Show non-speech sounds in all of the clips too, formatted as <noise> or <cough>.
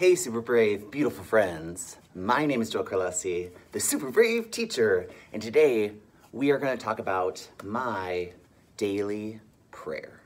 Hey, super brave, beautiful friends. My name is Joel Carlovsky, the super brave teacher, and today we are going to talk about my daily prayer.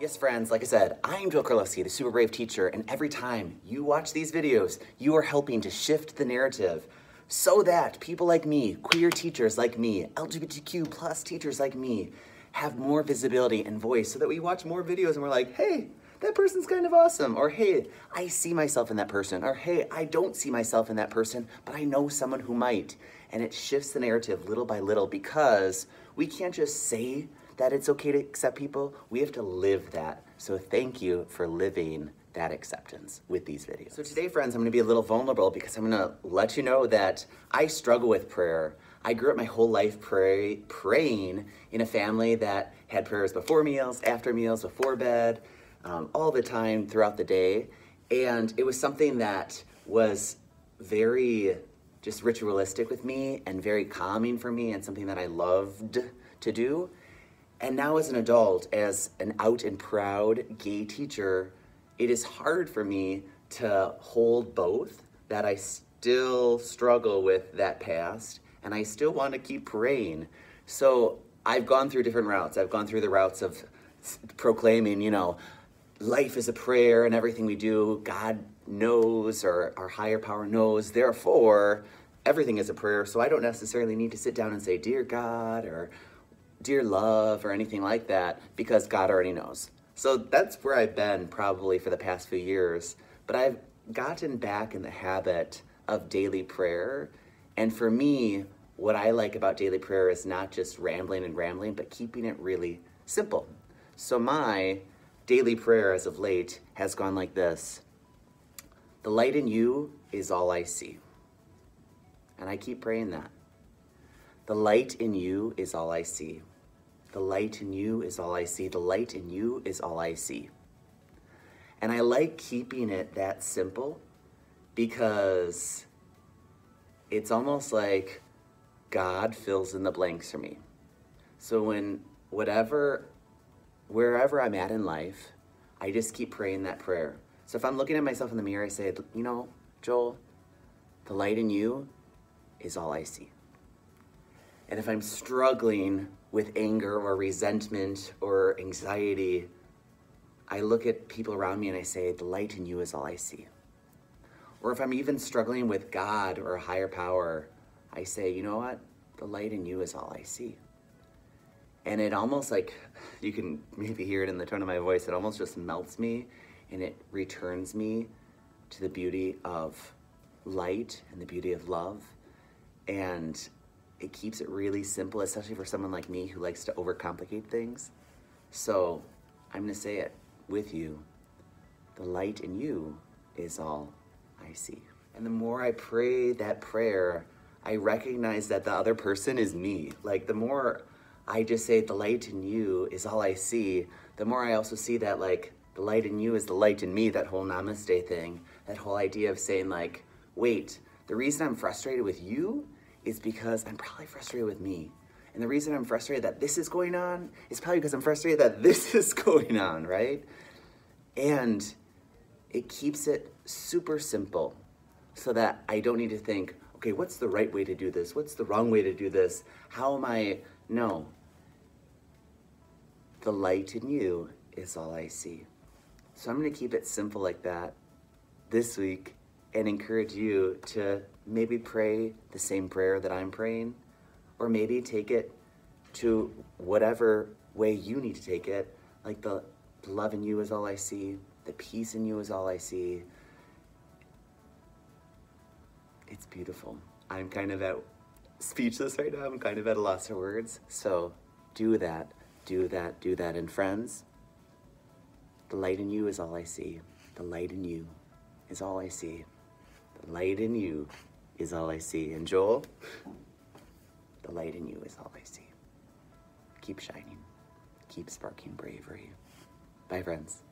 Yes, friends, like I said, I'm Joel Carlovsky, the super brave teacher, and every time you watch these videos, you are helping to shift the narrative so that people like me, queer teachers like me, LGBTQ plus teachers like me, have more visibility and voice so that we watch more videos and we're like, hey, that person's kind of awesome. Or hey, I see myself in that person. Or hey, I don't see myself in that person, but I know someone who might. And it shifts the narrative little by little because we can't just say that it's okay to accept people. We have to live that. So thank you for living that acceptance with these videos. So today, friends, I'm gonna be a little vulnerable because I'm gonna let you know that I struggle with prayer. I grew up my whole life pray, praying in a family that had prayers before meals, after meals, before bed, um, all the time throughout the day. And it was something that was very just ritualistic with me and very calming for me and something that I loved to do. And now, as an adult, as an out and proud gay teacher, it is hard for me to hold both, that I still struggle with that past and I still want to keep praying. So I've gone through different routes. I've gone through the routes of proclaiming, you know, life is a prayer and everything we do, God knows or our higher power knows. Therefore, everything is a prayer. So I don't necessarily need to sit down and say, Dear God or Dear love or anything like that because God already knows. So that's where I've been probably for the past few years. But I've gotten back in the habit of daily prayer. And for me, what I like about daily prayer is not just rambling and rambling, but keeping it really simple. So my daily prayer as of late has gone like this The light in you is all I see. And I keep praying that. The light in you is all I see. The light in you is all I see. The light in you is all I see. And I like keeping it that simple because it's almost like God fills in the blanks for me. So when whatever, wherever I'm at in life, I just keep praying that prayer. So if I'm looking at myself in the mirror, I say, you know, Joel, the light in you is all I see. And if I'm struggling with anger or resentment or anxiety, I look at people around me and I say, the light in you is all I see. Or if I'm even struggling with God or a higher power, I say, you know what? The light in you is all I see. And it almost like, <laughs> you can maybe hear it in the tone of my voice, it almost just melts me and it returns me to the beauty of light and the beauty of love. And it keeps it really simple, especially for someone like me who likes to overcomplicate things. So I'm to say it with you. The light in you is all I see. And the more I pray that prayer, I recognize that the other person is me. Like the more I just say the light in you is all I see, the more I also see that like the light in you is the light in me, that whole namaste thing, that whole idea of saying like, wait, the reason I'm frustrated with you is because I'm probably frustrated with me. And the reason I'm frustrated that this is going on is probably because I'm frustrated that <laughs> this is going on, right? And it keeps it super simple so that I don't need to think, okay, what's the right way to do this? What's the wrong way to do this? How am I? No. The light in you is all I see. So I'm going to keep it simple like that this week and encourage you to maybe pray the same prayer that I'm praying, or maybe take it to whatever way you need to take it. Like the, love in you is all I see, the peace in you is all I see. It's beautiful. I'm kind of at speechless right now. I'm kind of at a loss of words. So do that, do that, do that. And friends, the light in you is all I see. The light in you is all I see. The light in you is all I see. And Joel, the light in you is all I see. Keep shining. Keep sparking bravery. Bye, friends.